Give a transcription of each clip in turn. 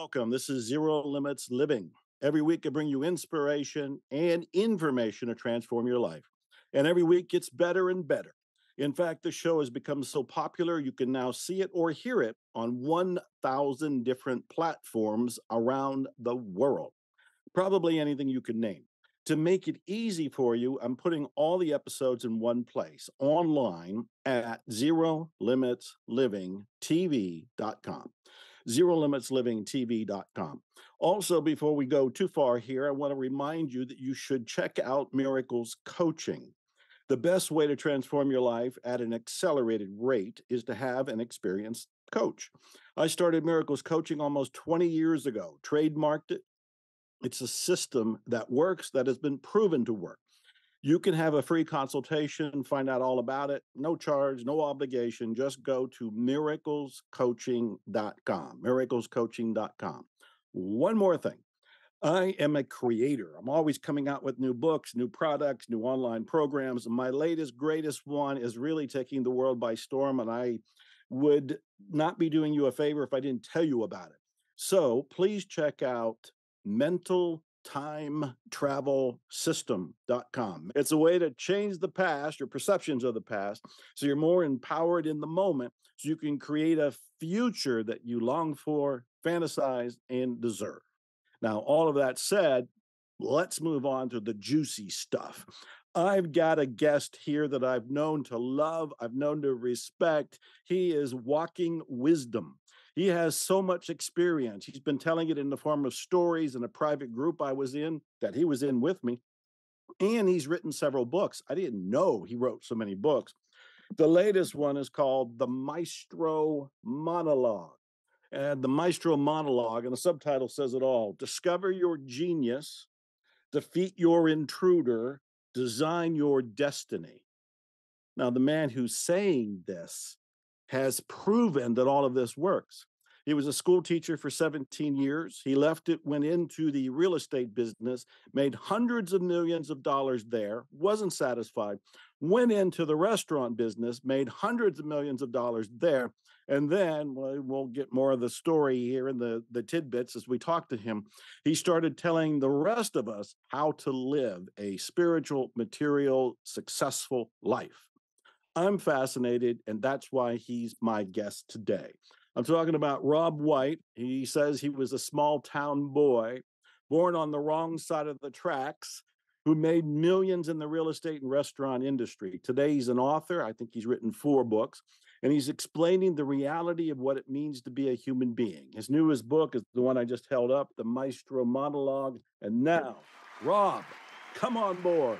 welcome. This is Zero Limits Living. Every week, I bring you inspiration and information to transform your life. And every week gets better and better. In fact, the show has become so popular, you can now see it or hear it on 1,000 different platforms around the world. Probably anything you can name. To make it easy for you, I'm putting all the episodes in one place online at zero limits living TV.com. Zero limits living TV.com. Also, before we go too far here, I want to remind you that you should check out Miracles Coaching. The best way to transform your life at an accelerated rate is to have an experienced coach. I started Miracles Coaching almost 20 years ago, trademarked it, it's a system that works, that has been proven to work. You can have a free consultation, find out all about it, no charge, no obligation. Just go to miraclescoaching.com, miraclescoaching.com. One more thing. I am a creator. I'm always coming out with new books, new products, new online programs. My latest, greatest one is really taking the world by storm, and I would not be doing you a favor if I didn't tell you about it. So please check out mental time travel system.com. It's a way to change the past, your perceptions of the past, so you're more empowered in the moment, so you can create a future that you long for, fantasize, and deserve. Now, all of that said, let's move on to the juicy stuff. I've got a guest here that I've known to love, I've known to respect. He is walking wisdom. He has so much experience. He's been telling it in the form of stories in a private group I was in that he was in with me. And he's written several books. I didn't know he wrote so many books. The latest one is called The Maestro Monologue. And the Maestro Monologue, and the subtitle says it all Discover your genius, defeat your intruder, design your destiny. Now, the man who's saying this has proven that all of this works. He was a school teacher for 17 years. He left it, went into the real estate business, made hundreds of millions of dollars there, wasn't satisfied, went into the restaurant business, made hundreds of millions of dollars there. And then well, we'll get more of the story here in the, the tidbits as we talk to him. He started telling the rest of us how to live a spiritual, material, successful life. I'm fascinated, and that's why he's my guest today. I'm talking about Rob White. He says he was a small town boy born on the wrong side of the tracks who made millions in the real estate and restaurant industry. Today, he's an author. I think he's written four books, and he's explaining the reality of what it means to be a human being. His newest book is the one I just held up, The Maestro Monologue. And now, Rob, come on board.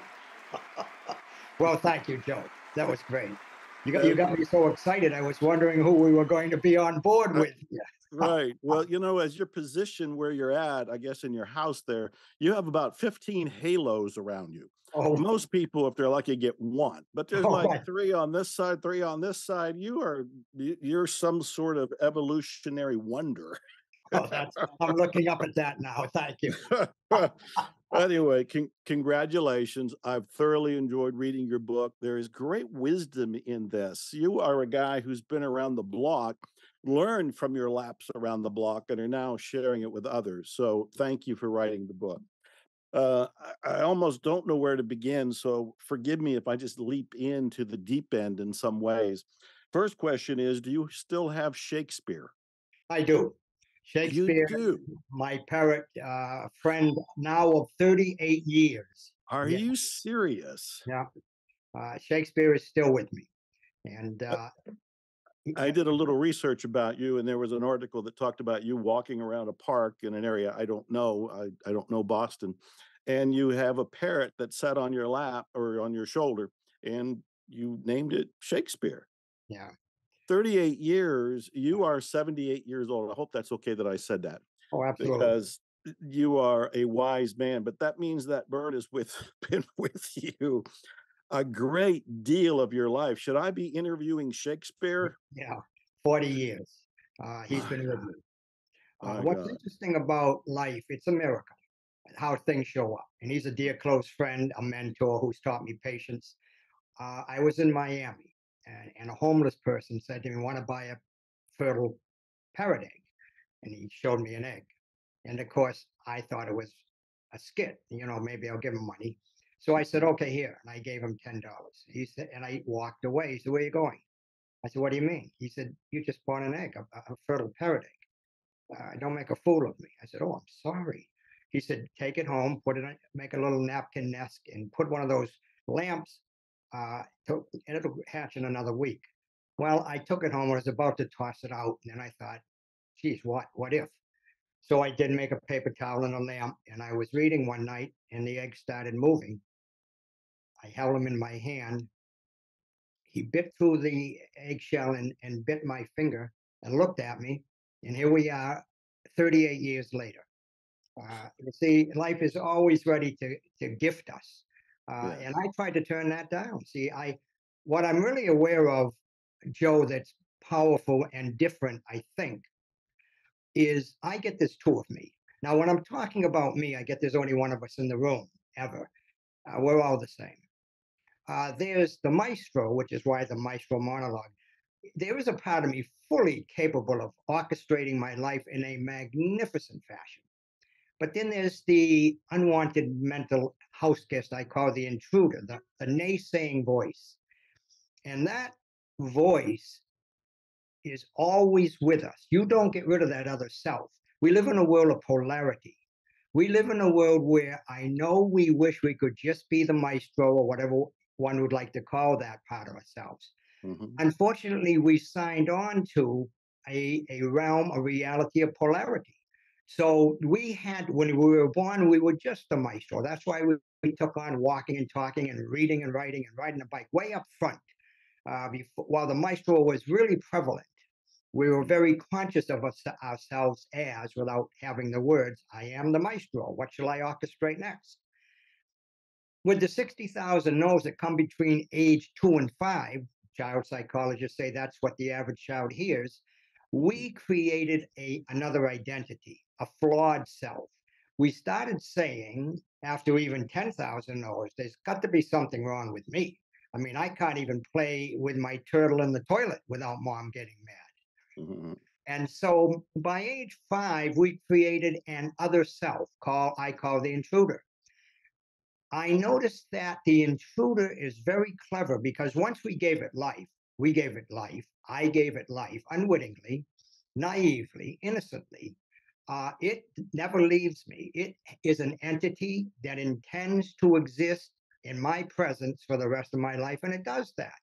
well, thank you, Joe. That was great. You got you got me so excited. I was wondering who we were going to be on board with. right. Well, you know, as your position where you're at, I guess in your house there, you have about 15 halos around you. Oh. Most people, if they're lucky, get one, but there's oh, like right. three on this side, three on this side. You are you're some sort of evolutionary wonder. oh, that's, I'm looking up at that now. Thank you. anyway, con- congratulations. I've thoroughly enjoyed reading your book. There is great wisdom in this. You are a guy who's been around the block, learned from your laps around the block, and are now sharing it with others. So thank you for writing the book. Uh, I, I almost don't know where to begin, so forgive me if I just leap into the deep end in some ways. First question is Do you still have Shakespeare? I do. Shakespeare, my parrot uh, friend now of 38 years. Are yeah. you serious? Yeah. Uh, Shakespeare is still with me. And uh, I did a little research about you, and there was an article that talked about you walking around a park in an area I don't know. I, I don't know Boston. And you have a parrot that sat on your lap or on your shoulder, and you named it Shakespeare. Yeah. 38 years, you are 78 years old. I hope that's okay that I said that. Oh, absolutely. Because you are a wise man, but that means that bird has with been with you a great deal of your life. Should I be interviewing Shakespeare? Yeah, 40 years. Uh, he's been with me. Uh, what's God. interesting about life, it's a miracle how things show up. And he's a dear close friend, a mentor who's taught me patience. Uh, I was in Miami and, and a homeless person said to me, want to buy a fertile parrot egg? and he showed me an egg. And of course, I thought it was a skit. You know, maybe I'll give him money. So I said, okay, here. And I gave him $10. He said, and I walked away. He said, where are you going? I said, what do you mean? He said, you just bought an egg, a, a fertile parrot egg. Uh, don't make a fool of me. I said, oh, I'm sorry. He said, take it home, put it, make a little napkin nest and put one of those lamps uh, to, and it'll hatch in another week. Well, I took it home. I was about to toss it out. And then I thought, geez, what, what if? So I did make a paper towel and a lamp. And I was reading one night and the egg started moving. I held him in my hand. He bit through the eggshell and, and bit my finger and looked at me. And here we are 38 years later. Uh, you see, life is always ready to, to gift us. Uh, yeah. And I tried to turn that down. See, I what I'm really aware of, Joe, that's powerful and different, I think, is I get this two of me. Now, when I'm talking about me, I get there's only one of us in the room ever. Uh, we're all the same. Uh, there's the maestro, which is why the maestro monologue. There is a part of me fully capable of orchestrating my life in a magnificent fashion. But then there's the unwanted mental house guest I call the intruder, the, the naysaying voice. And that voice is always with us. You don't get rid of that other self. We live in a world of polarity. We live in a world where I know we wish we could just be the maestro or whatever one would like to call that part of ourselves. Mm-hmm. Unfortunately, we signed on to a, a realm, a reality of polarity. So we had, when we were born, we were just the maestro. That's why we, we took on walking and talking and reading and writing and riding a bike way up front. Uh, before, while the maestro was really prevalent, we were very conscious of us, ourselves as, without having the words, I am the maestro. What shall I orchestrate next? With the 60,000 no's that come between age two and five, child psychologists say that's what the average child hears we created a another identity, a flawed self. We started saying after even 10,000 hours, there's got to be something wrong with me. I mean, I can't even play with my turtle in the toilet without mom getting mad. Mm-hmm. And so by age five, we created an other self called I call the intruder. I noticed that the intruder is very clever because once we gave it life, we gave it life. I gave it life unwittingly, naively, innocently. Uh, it never leaves me. It is an entity that intends to exist in my presence for the rest of my life, and it does that.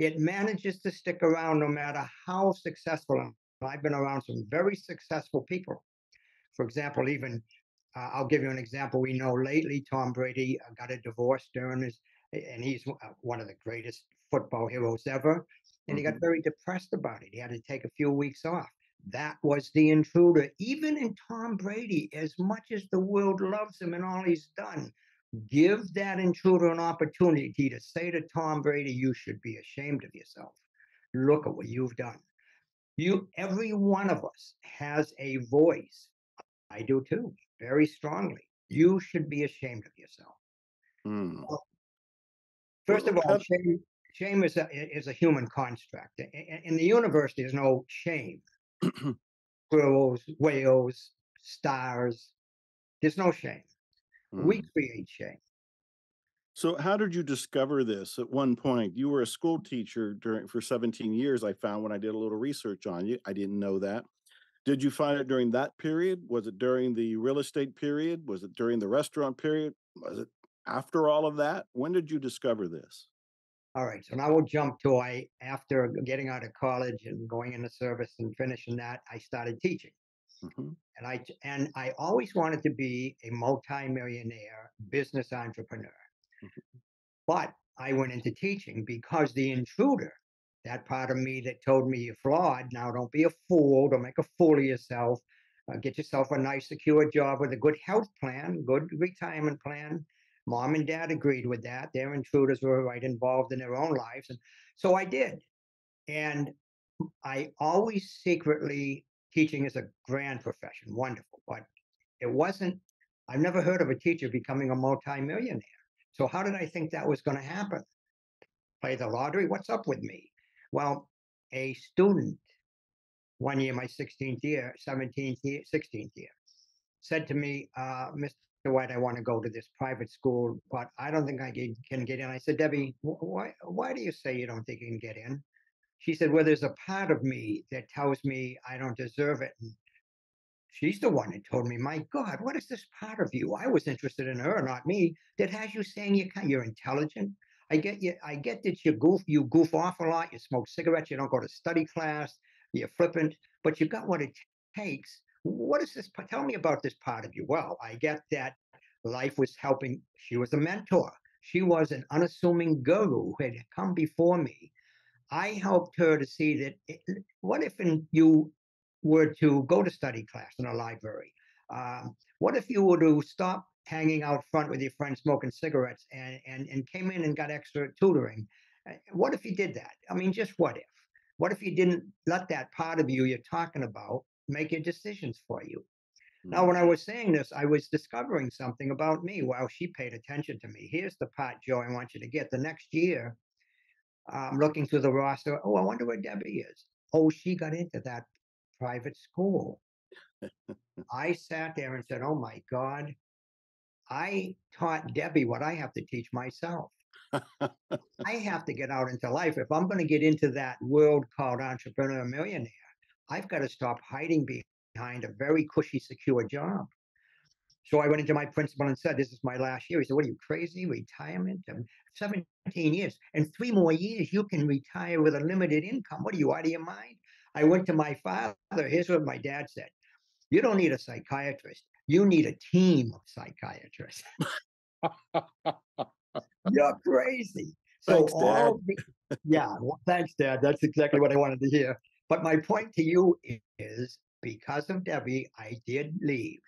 It manages to stick around no matter how successful. I've been around some very successful people. For example, even uh, I'll give you an example. We know lately Tom Brady uh, got a divorce during his, and he's uh, one of the greatest football heroes ever. And he got mm-hmm. very depressed about it. He had to take a few weeks off. That was the intruder. Even in Tom Brady, as much as the world loves him and all he's done, give that intruder an opportunity to say to Tom Brady, you should be ashamed of yourself. Look at what you've done. You, every one of us has a voice. I do too, very strongly. You should be ashamed of yourself. Mm. First of all, shame, shame is a, is a human construct. In the universe, there's no shame. Squirrels, whales, stars, there's no shame. Mm. We create shame. So, how did you discover this? At one point, you were a school teacher during for 17 years. I found when I did a little research on you. I didn't know that. Did you find it during that period? Was it during the real estate period? Was it during the restaurant period? Was it after all of that? When did you discover this? All right, so now we'll jump to I after getting out of college and going into service and finishing that, I started teaching. Mm-hmm. And I and I always wanted to be a multimillionaire business entrepreneur. Mm-hmm. But I went into teaching because the intruder, that part of me that told me you're flawed, now don't be a fool, don't make a fool of yourself. Uh, get yourself a nice, secure job with a good health plan, good retirement plan, Mom and dad agreed with that. Their intruders were right involved in their own lives. And so I did. And I always secretly, teaching is a grand profession, wonderful, but it wasn't, I've never heard of a teacher becoming a multimillionaire. So how did I think that was going to happen? Play the lottery? What's up with me? Well, a student one year, my 16th year, 17th year, 16th year, said to me, uh, Mr. White, I want to go to this private school, but I don't think I can get in. I said, Debbie, why, why do you say you don't think you can get in? She said, Well, there's a part of me that tells me I don't deserve it. And she's the one that told me, My God, what is this part of you? I was interested in her, not me, that has you saying you you're intelligent. I get you, I get that you goof, you goof off a lot, you smoke cigarettes, you don't go to study class, you're flippant, but you got what it takes. What is this? Tell me about this part of you. Well, I get that life was helping. She was a mentor. She was an unassuming guru who had come before me. I helped her to see that it, what if you were to go to study class in a library? Um, what if you were to stop hanging out front with your friends smoking cigarettes and, and, and came in and got extra tutoring? Uh, what if you did that? I mean, just what if? What if you didn't let that part of you you're talking about make your decisions for you? Now, mm. when I was saying this, I was discovering something about me while she paid attention to me. Here's the part, Joe, I want you to get. The next year, I'm looking through the roster. Oh, I wonder where Debbie is. Oh, she got into that private school. I sat there and said, Oh my God, I taught Debbie what I have to teach myself. I have to get out into life. If I'm going to get into that world called entrepreneur millionaire, I've got to stop hiding behind a very cushy, secure job. So I went into my principal and said, This is my last year. He said, What are you crazy? Retirement? And 17 years. And three more years, you can retire with a limited income. What are you out of your mind? I went to my father. Here's what my dad said You don't need a psychiatrist, you need a team of psychiatrists. You're crazy. So thanks, Dad. The, yeah, well, thanks, Dad. That's exactly what I wanted to hear. But my point to you is because of Debbie, I did leave.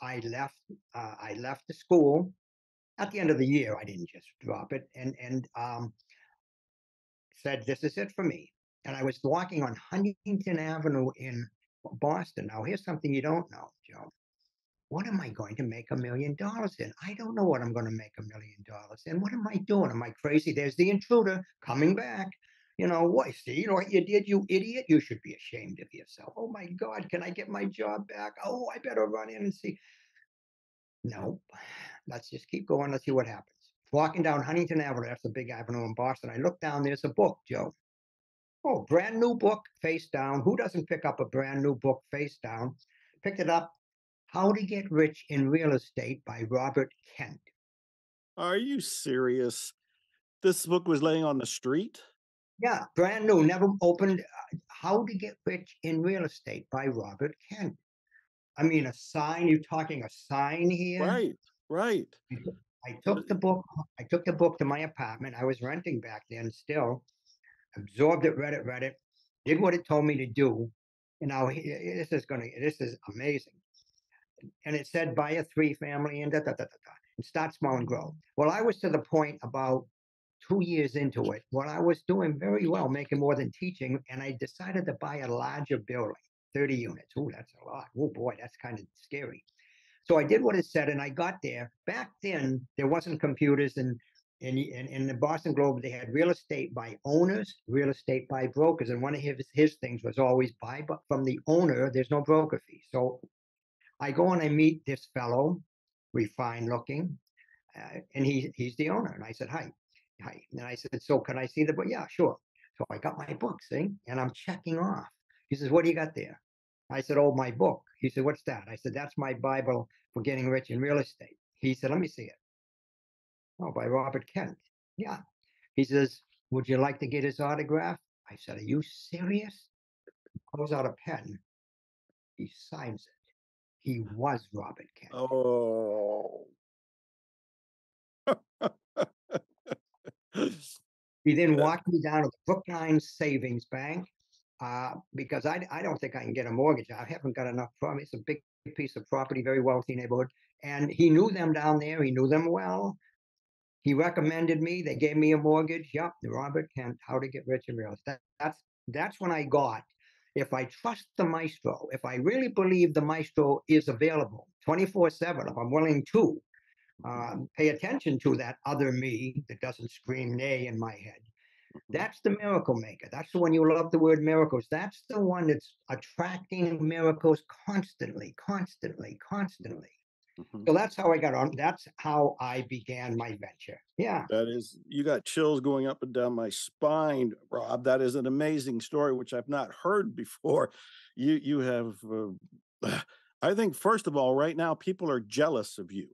I left. Uh, I left the school at the end of the year. I didn't just drop it, and and um, said, "This is it for me." And I was walking on Huntington Avenue in Boston. Now, here's something you don't know, Joe what am I going to make a million dollars in? I don't know what I'm going to make a million dollars in. What am I doing? Am I crazy? There's the intruder coming back. You know what? See, you know what you did, you idiot. You should be ashamed of yourself. Oh my God, can I get my job back? Oh, I better run in and see. No, let's just keep going. Let's see what happens. Walking down Huntington Avenue, that's a big avenue in Boston. I look down, there's a book, Joe. Oh, brand new book, face down. Who doesn't pick up a brand new book face down? Picked it up, how to Get Rich in Real Estate by Robert Kent. Are you serious? This book was laying on the street? Yeah, brand new, never opened. Uh, How to Get Rich in Real Estate by Robert Kent. I mean, a sign, you're talking a sign here? Right, right. I took the book, I took the book to my apartment. I was renting back then still, absorbed it, read it, read it, did what it told me to do. You know, this is gonna, this is amazing and it said buy a three family and da, da, da, da, da, and start small and grow. Well, I was to the point about two years into it when I was doing very well, making more than teaching, and I decided to buy a larger building, 30 units. Oh, that's a lot. Oh boy, that's kind of scary. So I did what it said, and I got there. Back then, there wasn't computers, and in, in, in the Boston Globe, they had real estate by owners, real estate by brokers, and one of his his things was always buy but from the owner. There's no broker fee. So I go and I meet this fellow, refined looking, uh, and he he's the owner. And I said, hi, hi. And I said, so can I see the book? Yeah, sure. So I got my book, see, and I'm checking off. He says, what do you got there? I said, oh, my book. He said, what's that? I said, that's my Bible for getting rich in real estate. He said, let me see it. Oh, by Robert Kent. Yeah. He says, would you like to get his autograph? I said, are you serious? Pulls out a pen. He signs it. He was Robert Kent. Oh. he then walked me down to the Brookline Savings Bank uh, because I, I don't think I can get a mortgage. I haven't got enough property. It's a big piece of property, very wealthy neighborhood. And he knew them down there. He knew them well. He recommended me. They gave me a mortgage. Yep, Robert Kent, How to Get Rich in Real Estate. That's that's when I got if I trust the maestro, if I really believe the maestro is available 24 7, if I'm willing to uh, pay attention to that other me that doesn't scream nay in my head, That's the miracle maker. That's the one you love the word miracles. That's the one that's attracting miracles constantly, constantly, constantly. Mm-hmm. So that's how I got on. That's how I began my venture. Yeah. That is, you got chills going up and down my spine, Rob. That is an amazing story, which I've not heard before. You, you have, uh, I think, first of all, right now, people are jealous of you.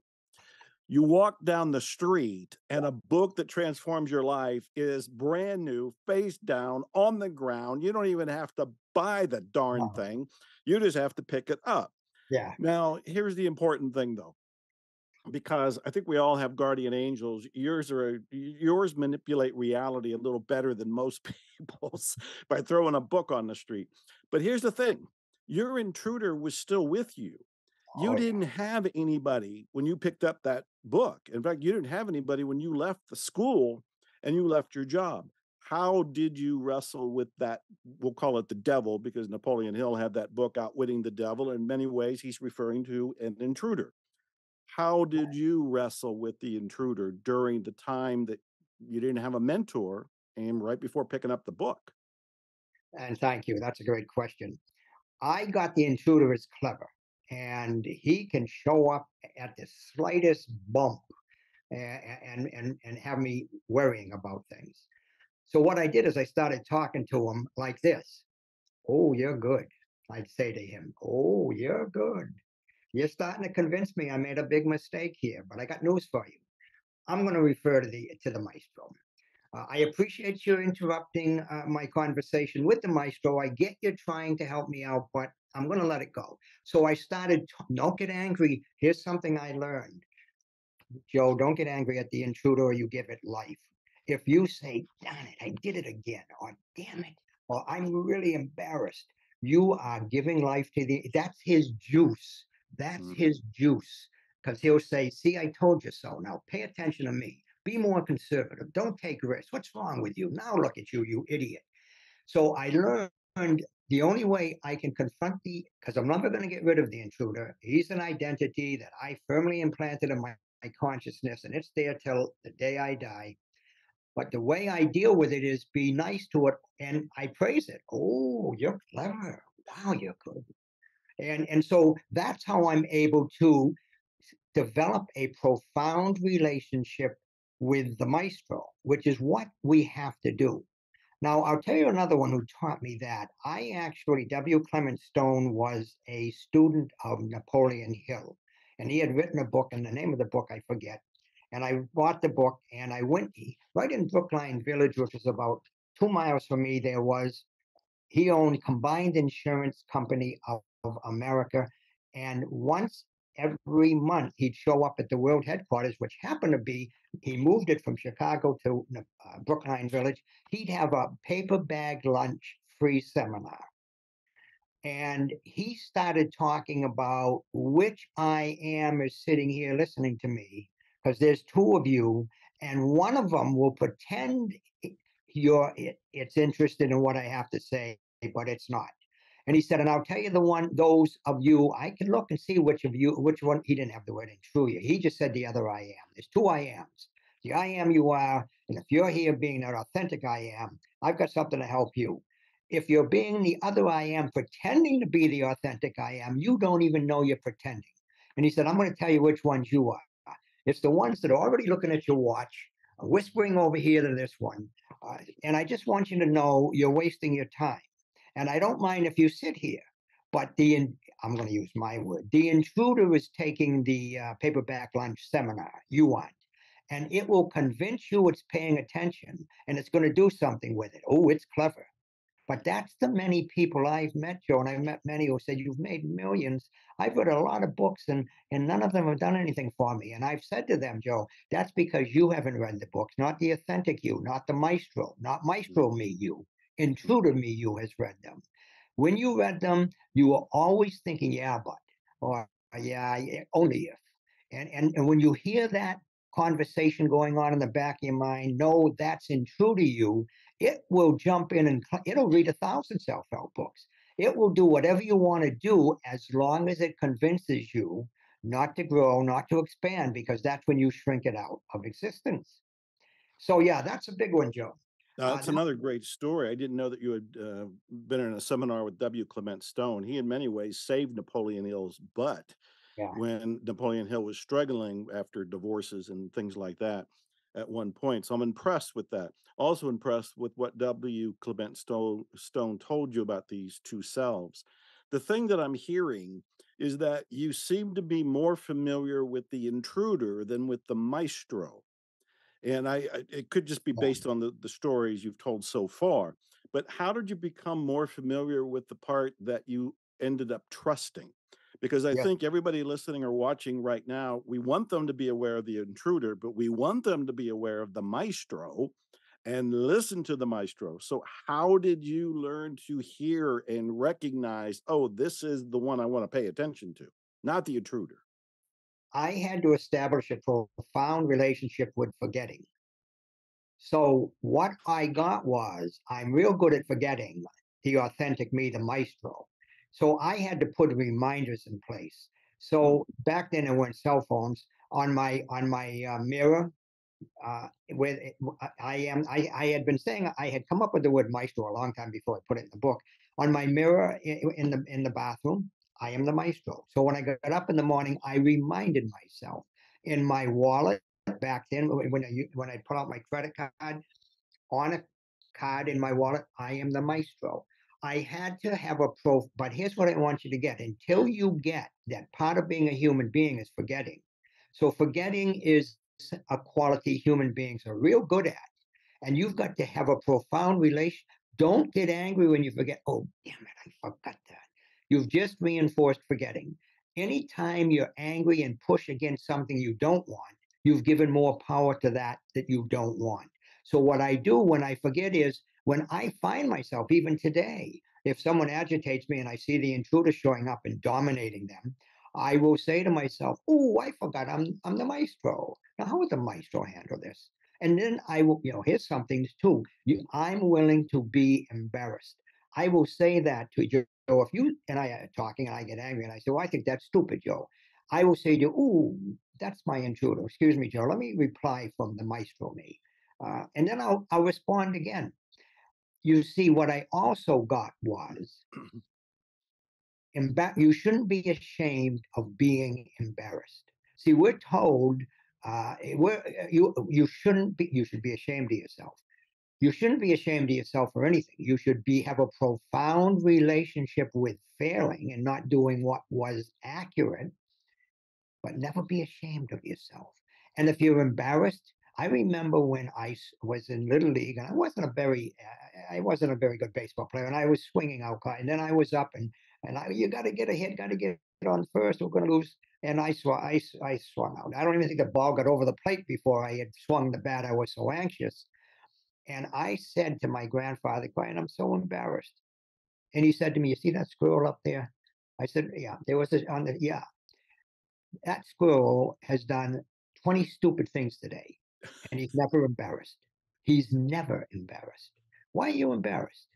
You walk down the street and a book that transforms your life is brand new, face down on the ground. You don't even have to buy the darn uh-huh. thing. You just have to pick it up. Yeah. Now, here's the important thing though. Because I think we all have guardian angels. Yours are yours manipulate reality a little better than most people's by throwing a book on the street. But here's the thing: your intruder was still with you. You oh, didn't yeah. have anybody when you picked up that book. In fact, you didn't have anybody when you left the school and you left your job. How did you wrestle with that we'll call it the devil because napoleon hill had that book outwitting the devil in many ways he's referring to an intruder. How did you wrestle with the intruder during the time that you didn't have a mentor and right before picking up the book? And thank you that's a great question. I got the intruder as clever and he can show up at the slightest bump and, and and have me worrying about things so what I did is I started talking to him like this. Oh, you're good. I'd say to him, Oh, you're good. You're starting to convince me I made a big mistake here, but I got news for you. I'm going to refer to the to the maestro. Uh, I appreciate you interrupting uh, my conversation with the maestro. I get you're trying to help me out, but I'm going to let it go. So I started. Don't get angry. Here's something I learned. Joe, don't get angry at the intruder or you give it life. If you say, darn it, I did it again, or damn it, or I'm really embarrassed, you are giving life to the, that's his juice. That's mm-hmm. his juice. Because he'll say, see, I told you so. Now pay attention to me. Be more conservative. Don't take risks. What's wrong with you? Now look at you, you idiot. So I learned the only way I can confront the, because I'm never going to get rid of the intruder. He's an identity that I firmly implanted in my, my consciousness, and it's there till the day I die. But the way I deal with it is be nice to it and I praise it. Oh, you're clever. Wow, you're good. And and so that's how I'm able to develop a profound relationship with the maestro, which is what we have to do. Now, I'll tell you another one who taught me that. I actually, W. Clement Stone was a student of Napoleon Hill, and he had written a book, and the name of the book I forget, and I bought the book and I went right in Brookline Village, which is about two miles from me. There was he owned Combined Insurance Company of, of America, and once every month he'd show up at the world headquarters, which happened to be he moved it from Chicago to uh, Brookline Village. He'd have a paper bag lunch free seminar. And he started talking about which I am is sitting here listening to me because there's two of you, and one of them will pretend you're it, it's interested in what I have to say, but it's not. And he said, and I'll tell you the one, those of you, I can look and see which of you, which one, he didn't have the word intruder. He just said the other I am. There's two I ams. The I am you are, and if you're here being that authentic I am, I've got something to help you. If you're being the other I am, pretending to be the authentic I am, you don't even know you're pretending. And he said, I'm going to tell you which ones you are. It's the ones that are already looking at your watch, whispering over here to this one. Uh, and I just want you to know you're wasting your time. And I don't mind if you sit here, but the, I'm going to use my word, the intruder is taking the uh, paperback lunch seminar you want. And it will convince you it's paying attention and it's going to do something with it. Oh, it's clever. But that's the many people I've met, Joe, and I've met many who said, You've made millions. I've read a lot of books and, and none of them have done anything for me. And I've said to them, Joe, that's because you haven't read the books, not the authentic you, not the maestro, not maestro me you. Intruder me you has read them. When you read them, you were always thinking, yeah, but, or yeah, only if. And, and, and when you hear that conversation going on in the back of your mind, no, that's intruder you, it will jump in and it'll read a thousand self-help books. It will do whatever you want to do as long as it convinces you not to grow, not to expand, because that's when you shrink it out of existence. So yeah, that's a big one, Joe. Uh, that's another great story. I didn't know that you had uh, been in a seminar with W. Clement Stone. He, in many ways, saved Napoleon Hill's butt yeah. when Napoleon Hill was struggling after divorces and things like that at one point. So I'm impressed with that. Also impressed with what W. Clement Stone, Stone told you about these two selves. The thing that I'm hearing is that you seem to be more familiar with the intruder than with the maestro. And I, I it could just be oh. based on the, the stories you've told so far. But how did you become more familiar with the part that you ended up trusting? Because I yeah. think everybody listening or watching right now, we want them to be aware of the intruder, but we want them to be aware of the maestro and listen to the maestro. So, how did you learn to hear and recognize, oh, this is the one I want to pay attention to, not the intruder? I had to establish a profound relationship with forgetting. So, what I got was I'm real good at forgetting the authentic me, the maestro. So, I had to put reminders in place. So, back then, there weren't cell phones on my on my uh, mirror uh, with I am I, I had been saying I had come up with the word maestro a long time before I put it in the book. On my mirror in, in the in the bathroom, I am the maestro. So when I got up in the morning, I reminded myself in my wallet back then when I when I put out my credit card on a card in my wallet, I am the maestro. I had to have a proof, but here's what I want you to get. Until you get that part of being a human being is forgetting. So forgetting is a quality human beings are real good at. And you've got to have a profound relation. Don't get angry when you forget. Oh, damn it, I forgot that. You've just reinforced forgetting. Anytime you're angry and push against something you don't want, you've given more power to that that you don't want. So, what I do when I forget is when I find myself, even today, if someone agitates me and I see the intruder showing up and dominating them, I will say to myself, "Oh, I forgot. I'm I'm the maestro. Now, how would the maestro handle this?" And then I will, you know, here's something too. You, I'm willing to be embarrassed. I will say that to Joe. If you and I are talking and I get angry and I say, "Well, I think that's stupid, Joe," I will say to you, "Oh, that's my intruder. Excuse me, Joe. Let me reply from the maestro me," uh, and then I'll I'll respond again. You see, what I also got was emba- you shouldn't be ashamed of being embarrassed. See, we're told uh, we're, you you shouldn't be you should be ashamed of yourself. You shouldn't be ashamed of yourself or anything. You should be have a profound relationship with failing and not doing what was accurate, but never be ashamed of yourself. And if you're embarrassed, I remember when I was in Little League, and I wasn't a very, I wasn't a very good baseball player, and I was swinging out, and then I was up, and and I, you got to get a hit, got to get on first. We're going to lose. And I swung, I, I swung out. I don't even think the ball got over the plate before I had swung the bat. I was so anxious. And I said to my grandfather, crying, I'm so embarrassed. And he said to me, You see that squirrel up there? I said, Yeah. There was a, on the, yeah. That squirrel has done 20 stupid things today, and he's never embarrassed. He's never embarrassed. Why are you embarrassed?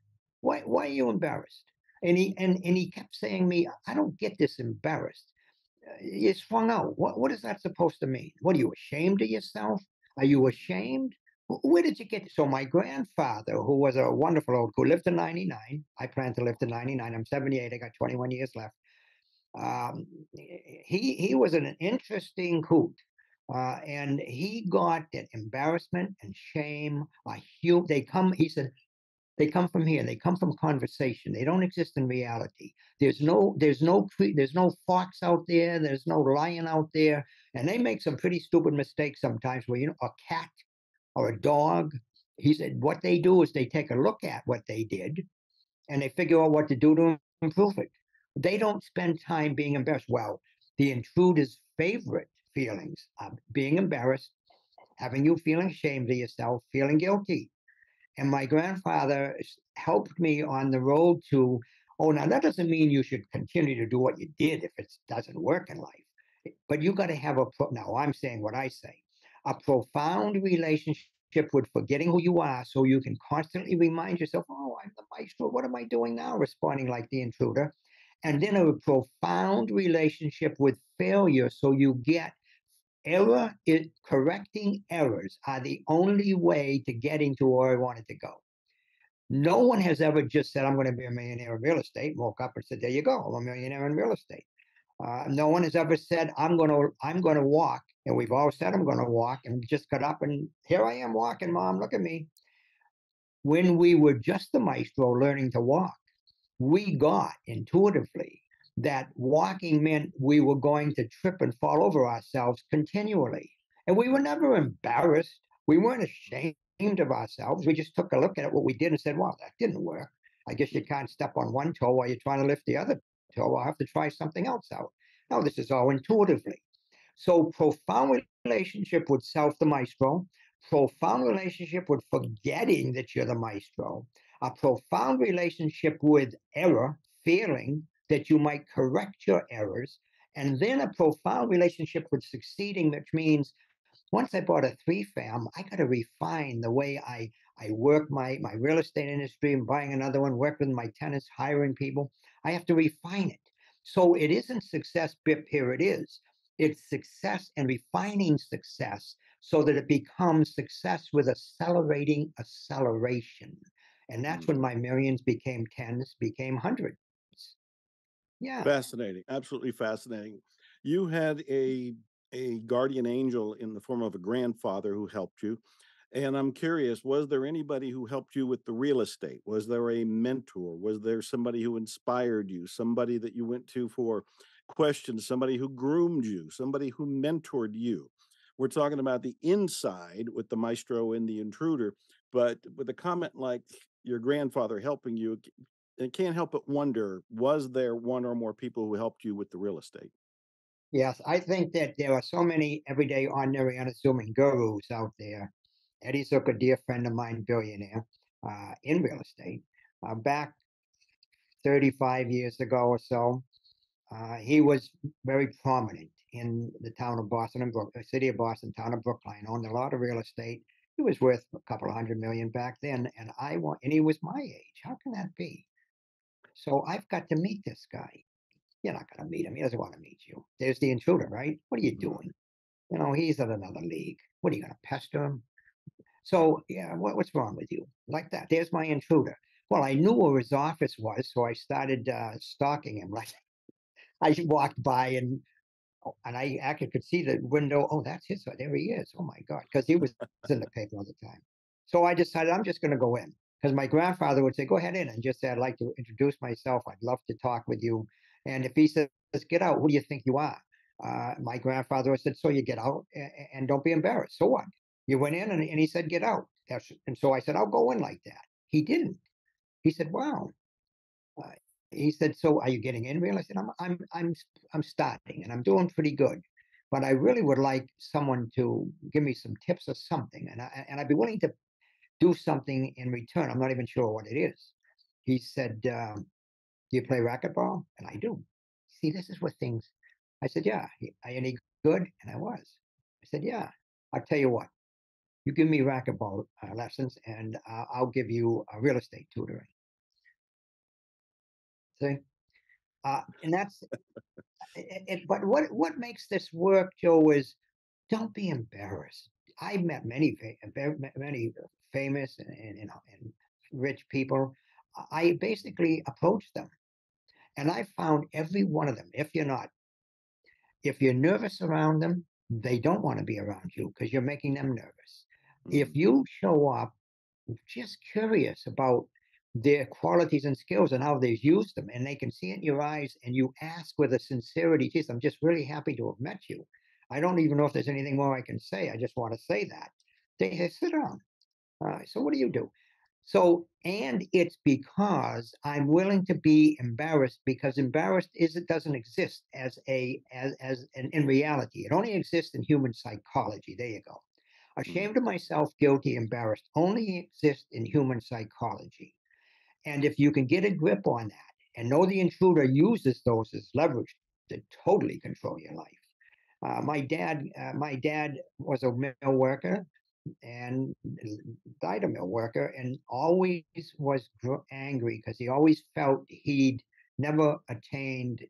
Why, why are you embarrassed? And he and, and he kept saying me, I don't get this embarrassed. Uh, you swung out. What what is that supposed to mean? What are you ashamed of yourself? Are you ashamed? Where did you get? So my grandfather, who was a wonderful old, who lived to 99. I plan to live to 99. I'm 78. I got 21 years left. Um, he he was an interesting coot. Uh, and he got that embarrassment and shame. A huge, they come. He said, they come from here. They come from conversation. They don't exist in reality. There's no, there's no, there's no fox out there. There's no lion out there, and they make some pretty stupid mistakes sometimes. Where you know, a cat or a dog. He said what they do is they take a look at what they did, and they figure out what to do to improve it. They don't spend time being embarrassed. Well, the intruder's favorite feelings are being embarrassed, having you feeling ashamed of yourself, feeling guilty and my grandfather helped me on the road to, oh, now that doesn't mean you should continue to do what you did if it doesn't work in life. But you got to have a, pro- now I'm saying what I say, a profound relationship with forgetting who you are so you can constantly remind yourself, oh, I'm the maestro. What am I doing now? Responding like the intruder. And then a profound relationship with failure so you get error is correcting errors are the only way to getting to where I wanted to go. No one has ever just said, I'm going to be a millionaire in real estate, woke up and said, There you go, I'm a millionaire in real estate. Uh, no one has ever said, I'm going to, I'm going to walk. And we've all said, I'm going to walk and just got up and here I am walking, mom, look at me. When we were just the maestro learning to walk, we got intuitively that walking meant we were going to trip and fall over ourselves continually. And we were never embarrassed. We weren't ashamed of ourselves. We just took a look at what we did and said, wow, that didn't work. I guess you can't step on one toe while you're trying to lift the other toe. I'll have to try something else out. No, this is all intuitively. So, profound relationship with self, the maestro, profound relationship with forgetting that you're the maestro, a profound relationship with error, feeling that you might correct your errors, and then a profound relationship with succeeding, which means once I bought a three fam, I got to refine the way I I work my my real estate industry and buying another one, work with my tenants, hiring people. I have to refine it. So it isn't success, bip, here it is. It's success and refining success so that it becomes success with accelerating acceleration. And that's mm. when my millions became tens, became hundreds. Yeah. Fascinating. Absolutely fascinating. You had a a guardian angel in the form of a grandfather who helped you. And I'm curious, was there anybody who helped you with the real estate? Was there a mentor? Was there somebody who inspired you? Somebody that you went to for questions? Somebody who groomed you? Somebody who mentored you? We're talking about the inside with the maestro and the intruder, but with a comment like your grandfather helping you, it can't help but wonder was there one or more people who helped you with the real estate? Yes, I think that there are so many everyday, ordinary, unassuming gurus out there. Eddie Zook, a dear friend of mine, billionaire uh, in real estate, uh, back 35 years ago or so, uh, he was very prominent in the town of Boston and Brook, city of Boston, town of Brookline, owned a lot of real estate. He was worth a couple of hundred million back then, and I want, and he was my age. How can that be? So I've got to meet this guy. You're not going to meet him. He doesn't want to meet you. There's the intruder, right? What are you mm-hmm. doing? You know, he's in another league. What are you going to pester him? So, yeah, what, what's wrong with you? Like that. There's my intruder. Well, I knew where his office was, so I started uh, stalking him. Like I walked by and oh, and I actually could see the window. Oh, that's his. There he is. Oh my God, because he was in the paper all the time. So I decided I'm just going to go in because my grandfather would say, "Go ahead in," and just say, "I'd like to introduce myself. I'd love to talk with you." And if he says, "Get out," who do you think you are? Uh, my grandfather said, "So you get out and, and, don't be embarrassed. So what? You went in and, and he said, "Get out." That's, and so I said, "I'll go in like that." He didn't. He said, "Wow." He said, "So are you getting in real?" I said, "I'm I'm I'm I'm starting and I'm doing pretty good." But I really would like someone to give me some tips or something, and I, and I'd be willing to do something in return. I'm not even sure what it is. He said, um, Do you play racquetball? And I do. See, this is what things. I said, Yeah. Are you any good? And I was. I said, Yeah. I'll tell you what. You give me racquetball uh, lessons, and uh, I'll give you a real estate tutoring. See, uh, and that's. it, it, but what what makes this work, Joe, is don't be embarrassed. I've met many many famous and, and, and rich people, I basically approach them. And I found every one of them, if you're not, if you're nervous around them, they don't want to be around you because you're making them nervous. If mm-hmm. you show up just curious about their qualities and skills and how they've used them, and they can see it in your eyes, and you ask with a sincerity, geez, I'm just really happy to have met you. I don't even know if there's anything more I can say. I just want to say that. They say, sit down. Right. So what do you do? So, and it's because I'm willing to be embarrassed because embarrassed is it doesn't exist as a as as an, in reality. It only exists in human psychology. There you go. Hmm. Ashamed of myself, guilty, embarrassed only exist in human psychology. And if you can get a grip on that and know the intruder uses those as leverage to totally control your life. Uh, my dad, uh, my dad was a mill worker and died a mill worker and always was angry because he always felt he'd never attained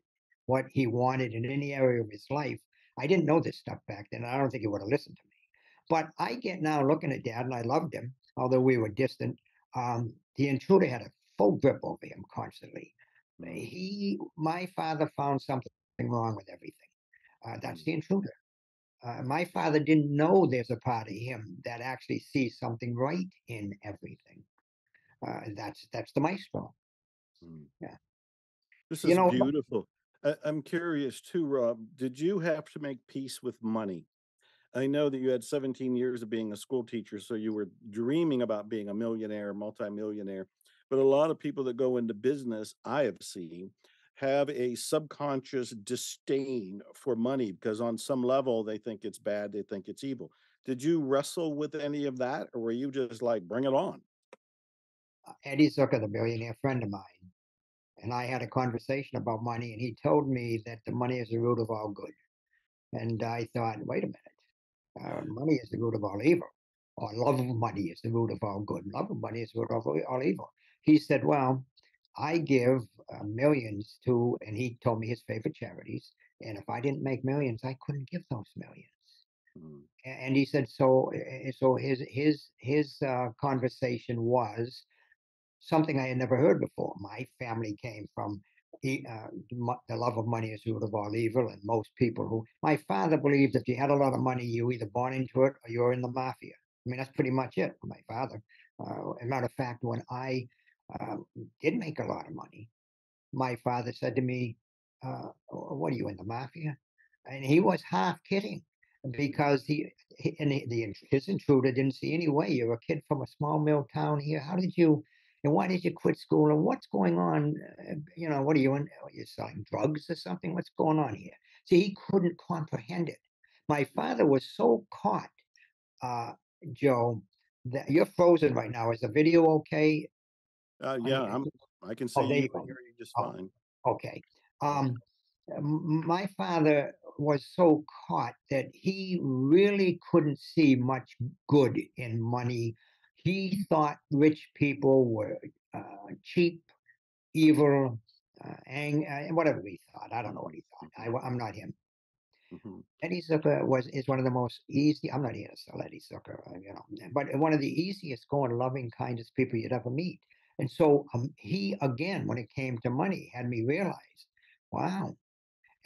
what he wanted in any area of his life. I didn't know this stuff back then. I don't think he would have listened to me. But I get now looking at dad, and I loved him, although we were distant. Um, the intruder had a full grip over him constantly. Mm. He, my father, found something wrong with everything. Uh, that's Mm. the intruder. Uh, my father didn't know there's a part of him that actually sees something right in everything. Uh, that's that's the maestro. Mm. Yeah. This You is know, beautiful. I, I'm curious too, Rob. Did you have to make peace with money? I know that you had 17 years of being a school teacher, so you were dreaming about being a millionaire, multimillionaire. But a lot of people that go into business, I have seen, have a subconscious disdain for money because on some level they think it's bad, they think it's evil. Did you wrestle with any of that, or were you just like, bring it on? uh, Eddie Zucker, the billionaire friend of mine, and I had a conversation about money, and he told me that the money is the root of all good. And I thought, wait a minute, uh, money is the root of all evil, or love of money is the root of all good. Love of money is the root of all all evil. He said, well, I give uh, millions to, and he told me his favorite charities. And if I didn't make millions, I couldn't give those millions. Mm, And he said, so, eh, so his his his uh, conversation was something I had never heard before. My family came from uh, the love of money is the root of all evil, and most people who my father believed if you had a lot of money, you either born into it or you're in the mafia. I mean, that's pretty much it for my father. Uh, as a matter of fact, when I uh, did make a lot of money, my father said to me, uh, "Oh, "What are you in the mafia?" And he was half kidding because he, he and the, the his intruder didn't see any way. You're a kid from a small mill town here. How did you? And why did you quit school? And what's going on? Uh, You know, what are you in? Are you selling drugs or something? What's going on here? See, he couldn't comprehend it. My father was so caught, uh, Joe, that you're frozen right now. Is the video okay? Uh, I yeah, I'm. I can see oh, you you and go. hear you just Oh, fine. Okay. Um, my father was so caught that he really couldn't see much good in money. He thought rich people were uh, cheap, evil, uh, ang- uh, whatever he thought. I don't know what he thought. I, am not him. Mhm. Eddie Zucker was is one of the most easy. I'm not here to sell Eddie Zucker, uh, you know, but one of the easiest going, loving, kindest people you'd ever meet. And so um, he again, when it came to money, had me realize, wow.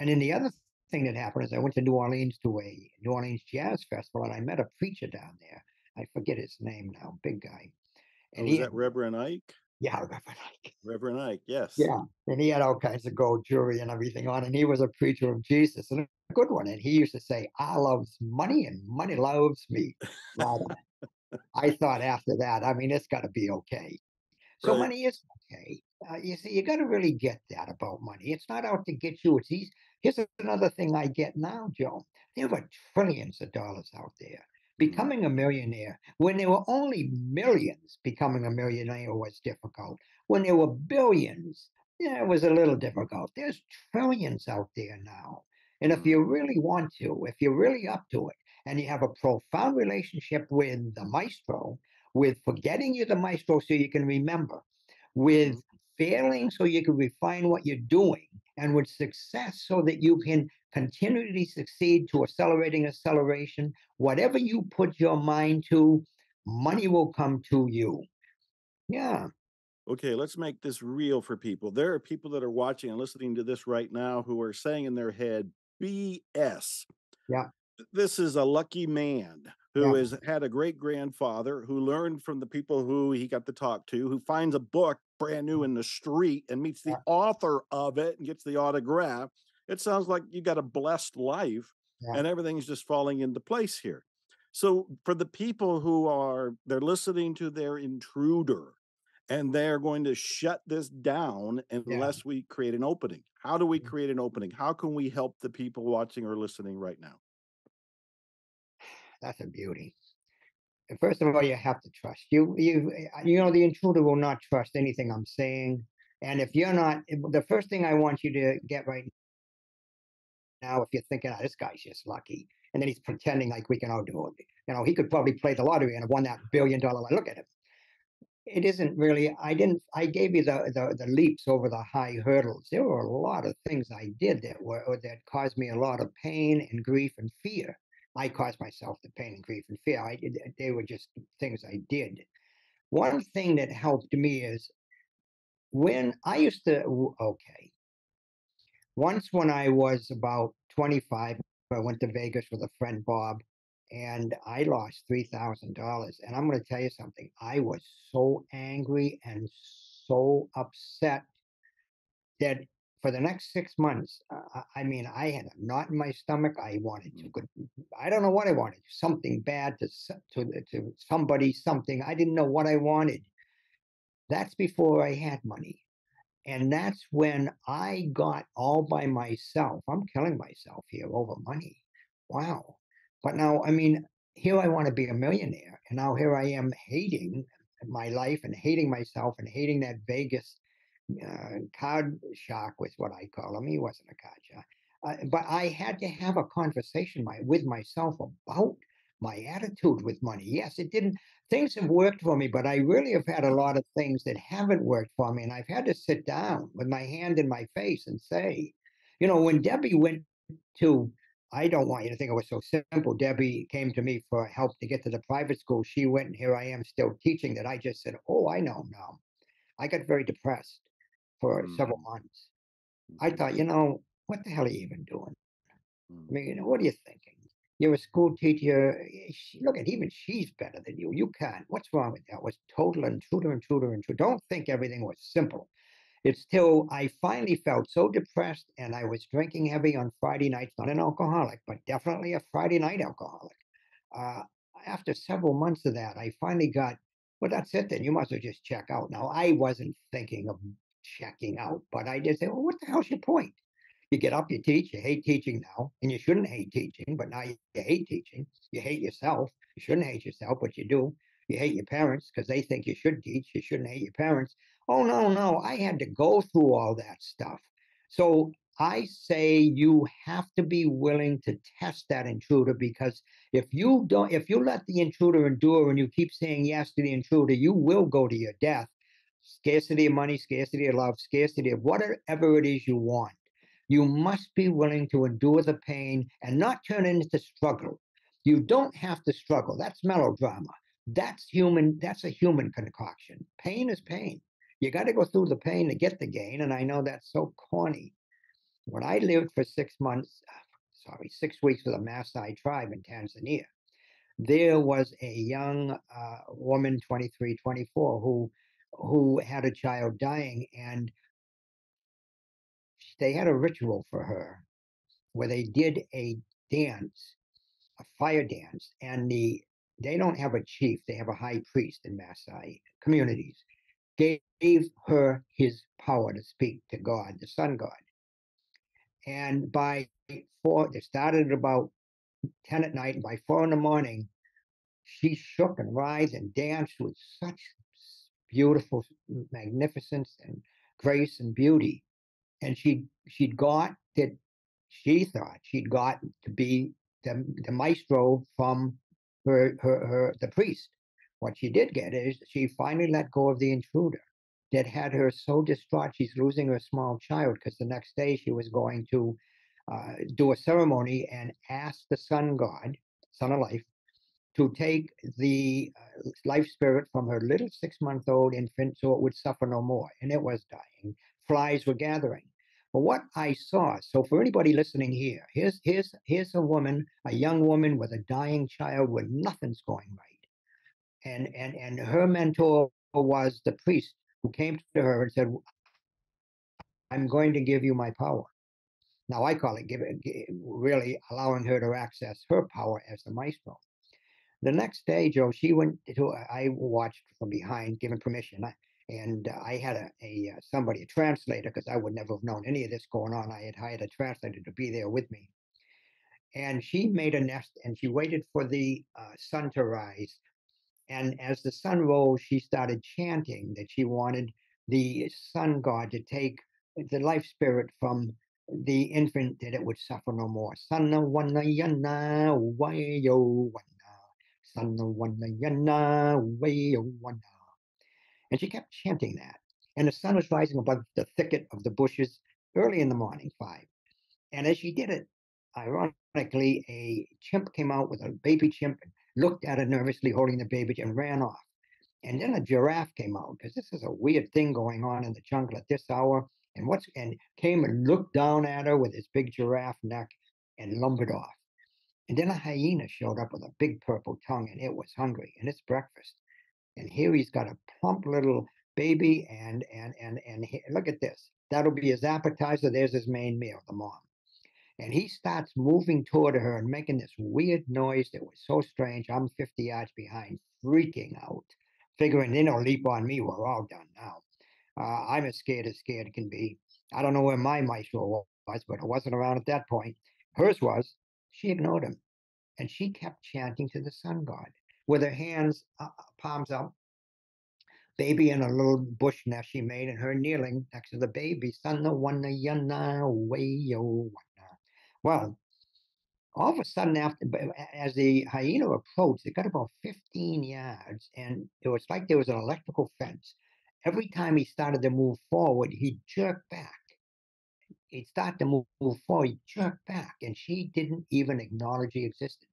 And then the other thing that happened is I went to New Orleans to a New Orleans Jazz Festival, and I met a preacher down there. I forget his name now, big guy. Oh, And was he that Reverend Ike? yeah, Reverend Ike. Reverend Ike, yes. Yeah, and he had all kinds of gold jewelry and everything on, and he was a preacher of Jesus and a good one. And he used to say, "I loves money, and money loves me." I thought after that, I mean, it's got to be okay. So Right. money is okay. Uh, you see, you got to really get that about money. It's not out to get you. It's easy. Here's another thing I get now, Joe. There were trillions of dollars out there. Mhm. Becoming a millionaire, when there were only millions, becoming a millionaire was difficult. When there were billions, yeah, it was a little difficult. There's trillions out there now. And if Mhm. you really want to, if you're really up to it, and you have a profound relationship with the maestro, with forgetting you're the maestro so you can remember, with failing so you can refine what you're doing, and with success so that you can continually succeed to accelerating acceleration, whatever you put your mind to, money will come to you. Yeah. Okay, let's make this real for people. There are people that are watching and listening to this right now who are saying in their head, BS. Yeah. This is a lucky man who Yeah. has had a great grandfather who learned from the people who he got to talk to, who finds a book brand new in the street and meets the Yeah. author of it and gets the autograph. It sounds like you got a blessed life Yeah. and everything's just falling into place here. So for the people who are they're listening to their intruder and they're going to shut this down unless we create an opening. How do we Mm. create an opening? How can we help the people watching or listening right now? That's a beauty. And First of all, you have to trust. You you uh, you know the intruder will not trust anything I'm saying. And if you're not, the first thing I want you to get right now, if you're thinking, oh, this guy's just lucky, and then he's pretending like we can all do it. You know, he could probably play the lottery and have won that billion dollar. Look at him. it isn't really i didn't i gave you the, the the leaps over the high hurdles there were a lot of things i did that were that caused me a lot of pain and grief and fear i caused myself the pain and grief and fear i they were just things i did one thing that helped me is when i used to okay once when i was about 25 i went to vegas with a friend bob and I lost three thousand dollars. And I'm going to tell you something. I was so angry and so upset that for the next six months, uh, I mean, I had a knot in my stomach. I wanted to, mm. I don't know what I wanted. Something bad to to to somebody, something. I didn't know what I wanted. That's before I had money. And that's when I got all by myself. I'm killing myself here over money. Wow. But now, I mean, here I want to be a millionaire. And now here I am hating my life and hating myself and hating that Vegas uh, card shark was what I call him. He wasn't a card shark. Uh, but I had to have a conversation my, with myself about my attitude with money. Yes, it didn't, things have worked for me, but I really have had a lot of things that haven't worked for me. And I've had to sit down with my hand in my face and say, you know, when Debbie went to I don't want you to think it was so simple. Debbie came to me for help to get to the private school. She went, and here I am still teaching that I just said, Oh, I know now. I got very depressed for mm. several months. I mm-hmm. thought, you know, what the hell are you even doing? I mean, you know, what are you thinking? You're a school teacher. Eh, look at even she's better than you. You can't. What's wrong with that? It was total and true to intruder, intruder, intruder. Don't think everything was simple. It's till I finally felt so depressed and I was drinking heavy on Friday nights, not an alcoholic, but definitely a Friday night alcoholic. Uh, after several months of that, I finally got, well, that's it then. You must have just check out. Now, I wasn't thinking of checking out, but I did say, well, what the hell's your point? You get up, you teach, you hate teaching now, and you shouldn't hate teaching, but now you hate teaching. You hate yourself. You shouldn't hate yourself, but you do. You hate your parents because they think you should teach. You shouldn't hate your parents. Oh, no, no. I had to go through all that stuff. So I say you have to be willing to test that intruder because if you don't, if you let the intruder endure and you keep saying yes to the intruder, you will go to your death. Scarcity of money, scarcity of love, scarcity of whatever it is you want. You must be willing to endure the pain and not turn it into struggle. You don't have to struggle. That's melodrama. That's human. That's a human concoction. Pain is pain. You got to go through the pain to get the gain. And I know that's so corny. When I lived for six months, sorry, six weeks with a Maasai tribe in Tanzania, there was a young uh, woman, 23, 24, who who had a child dying, and they had a ritual for her where they did a dance, a fire dance, and the they don't have a chief; they have a high priest in Maasai communities, gave her his power to speak to God, the sun god. And by four, they started about 10 at night, and by four in the morning, she shook and writhed and danced with such beautiful magnificence and grace and beauty. And she she'd got that she thought she'd got to be the, the maestro from her, her her the priest. What she did get is she finally let go of the intruder that had her so distraught she's losing her small child because the next day she was going to uh, do a ceremony and ask the sun god, son of life, to take the uh, life spirit from her little six month old infant so it would suffer no more. And it was dying. Flies were gathering. But what I saw, so for anybody listening here, here's, here's, here's a woman, a young woman with a dying child where nothing's going right and and and her mentor was the priest who came to her and said, "I'm going to give you my power." Now I call it giving, really allowing her to access her power as the maestro. The next day, Joe, she went to. I watched from behind, given permission, and I had a, a uh, somebody, a translator, because I would never have known any of this going on. I had hired a translator to be there with me, and she made a nest and she waited for the uh, sun to rise and as the sun rose, she started chanting that she wanted the sun god to take the life spirit from the infant that it would suffer no more. Sanna wana yana wayo And she kept chanting that. And the sun was rising above the thicket of the bushes early in the morning, five. And as she did it, ironically, a chimp came out with a baby chimp and looked at her nervously, holding the baby, and ran off. And then a giraffe came out because this is a weird thing going on in the jungle at this hour. And what's and came and looked down at her with his big giraffe neck and lumbered off. And then a hyena showed up with a big purple tongue, and it was hungry, and it's breakfast. And here he's got a plump little baby, and and and and he, look at this. That'll be his appetizer. There's his main meal, the mom. And he starts moving toward her and making this weird noise that was so strange. I'm 50 yards behind, freaking out, figuring they don't leap on me. We're all done now. Uh, I'm as scared as scared can be. I don't know where my maestro was, but it wasn't around at that point. Hers was. She ignored him, and she kept chanting to the sun god with her hands uh, palms up, baby in a little bush nest she made, and her kneeling next to the baby. Son, no one yana way yo. Well, all of a sudden, after as the hyena approached, it got about 15 yards, and it was like there was an electrical fence. Every time he started to move forward, he jerked back. He'd start to move, move forward, he jerked back, and she didn't even acknowledge he existed.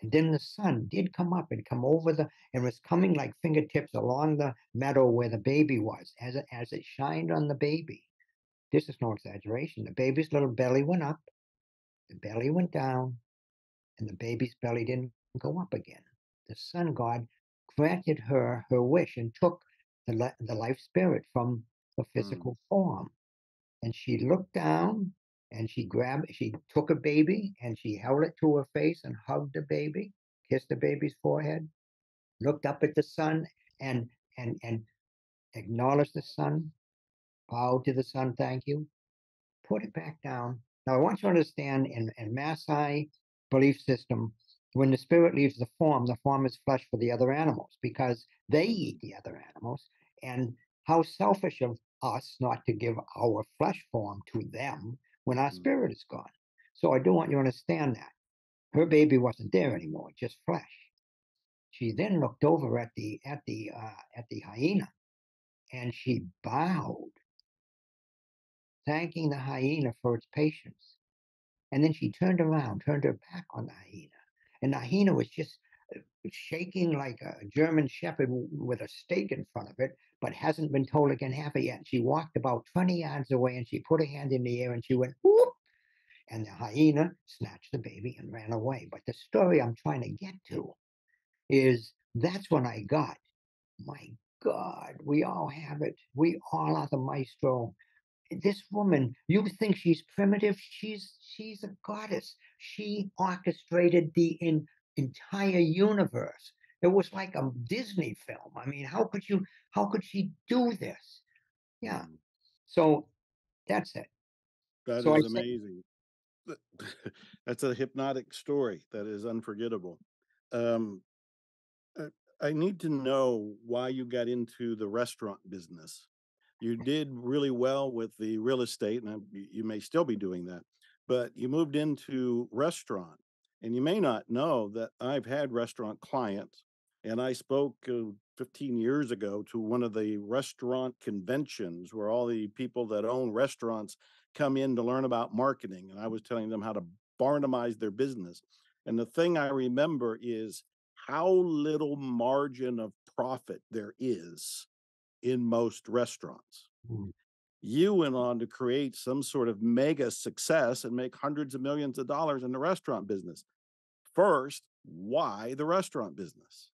And then the sun did come up and come over the and was coming like fingertips along the meadow where the baby was as it as it shined on the baby. This is no exaggeration. The baby's little belly went up, the belly went down, and the baby's belly didn't go up again. The sun god granted her her wish and took the, the life spirit from the mm. physical mm. form. And she looked down and she grabbed, she took a baby and she held it to her face and hugged the baby, kissed the baby's forehead, looked up at the sun and and and acknowledged the sun, bowed to the sun, thank you, put it back down. Now I want you to understand in, in Masai belief system, when the spirit leaves the form, the form is flesh for the other animals because they eat the other animals. And how selfish of us not to give our flesh form to them when our mm. spirit is gone. So I do want you to understand that. Her baby wasn't there anymore, just flesh. She then looked over at the at the uh, at the hyena, and she bowed, thanking the hyena for its patience. And then she turned around, turned her back on the hyena, and the hyena was just uh, shaking like a German shepherd with a steak in front of it, but hasn't been told again half it yet. She walked about 20 yards away and she put her hand in the air and she went, whoop, and the hyena snatched the baby and ran away. But the story I'm trying to get to is that's when I got, my God, we all have it. We all are the maestro. This woman, you think she's primitive? She's she's a goddess. She orchestrated the in, entire universe. It was like a Disney film. I mean, how could you, how could she do this? Yeah. Mm. So that's it. That so is amazing. that's a hypnotic story that is unforgettable. Um, I need to know why you got into the restaurant business. You did really well with the real estate, and you may still be doing that, but you moved into restaurant. And you may not know that I've had restaurant clients, and I spoke uh, 15 years ago to one of the restaurant conventions where all the people that own restaurants come in to learn about marketing. And I was telling them how to barnumize their business. And the thing I remember is how little margin of profit there is in most restaurants. Mm you went on to create some sort of mega success and make hundreds of millions of dollars in the restaurant business. First, why the restaurant business?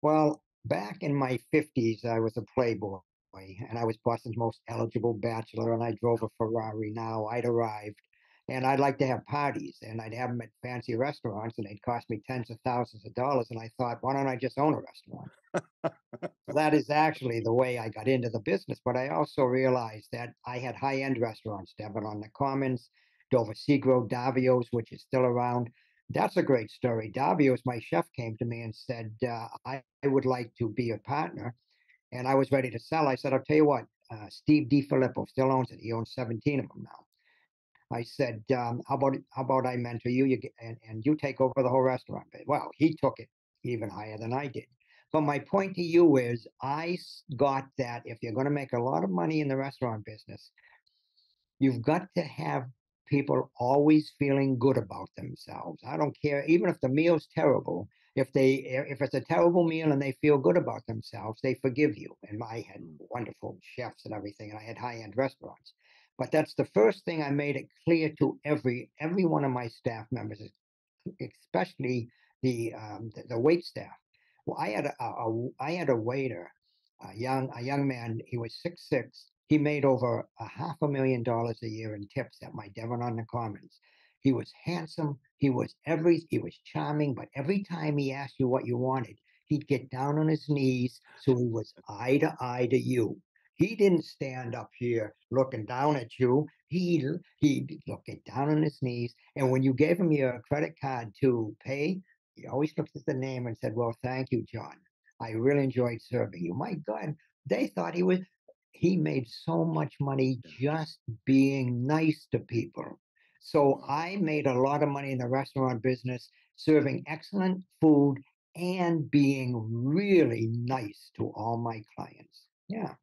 Well, back in my 50s, I was a playboy and I was Boston's most eligible bachelor, and I drove a Ferrari. Now I'd arrived and I'd like to have parties and I'd have them at fancy restaurants and they'd cost me tens of thousands of dollars. And I thought, why don't I just own a restaurant? that is actually the way I got into the business. But I also realized that I had high end restaurants, Devon on the Commons, Dover Seagrove, Davio's, which is still around. That's a great story. Davio's, my chef came to me and said, uh, I, I, would like to be a partner. And I was ready to sell. I said, I'll tell you what, uh, Steve DiFilippo still owns it. He owns 17 of them now. I said, um, "How about how about I mentor you? You get, and, and you take over the whole restaurant." Well, he took it even higher than I did. But my point to you is, I got that if you're going to make a lot of money in the restaurant business, you've got to have people always feeling good about themselves. I don't care, even if the meal's terrible. If they if it's a terrible meal and they feel good about themselves, they forgive you. And I had wonderful chefs and everything, and I had high end restaurants. But that's the first thing I made it clear to every every one of my staff members, especially the um, the, the wait staff. Well, I had a, a I had a waiter, a young a young man. He was six six. He made over a half a million dollars a year in tips at my Devon on the Commons. He was handsome. He was every. He was charming. But every time he asked you what you wanted, he'd get down on his knees so he was eye to eye to you. He didn't stand up here looking down at you. He he looked down on his knees. And when you gave him your credit card to pay, he always looked at the name and said, Well, thank you, John. I really enjoyed serving you. My God, they thought he was, he made so much money just being nice to people. So I made a lot of money in the restaurant business, serving excellent food and being really nice to all my clients. Yeah.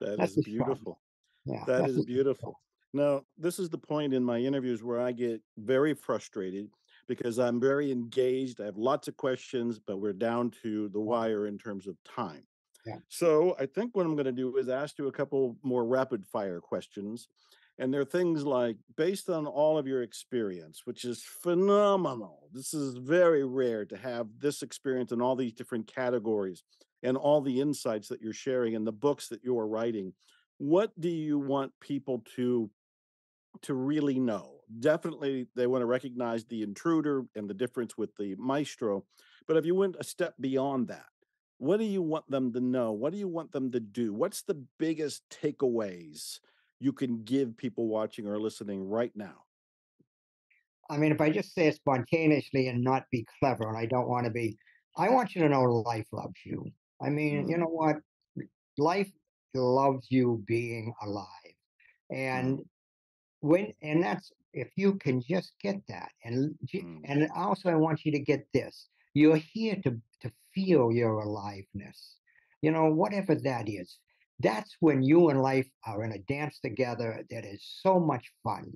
That That's is beautiful. Yeah. That is beautiful. Now, this is the point in my interviews where I get very frustrated because I'm very engaged. I have lots of questions, but we're down to the wire in terms of time. Yeah. So I think what I'm going to do is ask you a couple more rapid fire questions. And they're things like based on all of your experience, which is phenomenal. This is very rare to have this experience in all these different categories and all the insights that you're sharing and the books that you're writing. What do you want people to to really know? Definitely they want to recognize the intruder and the difference with the maestro. But if you went a step beyond that, what do you want them to know? What do you want them to do? What's the biggest takeaways you can give people watching or listening right now? I mean, if I just say it spontaneously and not be clever, and I don't want to be, I want you to know life loves you. I mean, mm. you know what? Life loves you being alive. And mm. when, and that's if you can just get that and mm. and also i want you to get this you're here to to feel your aliveness. You know whatever that is that's when you and life are in a dance together that is so much fun.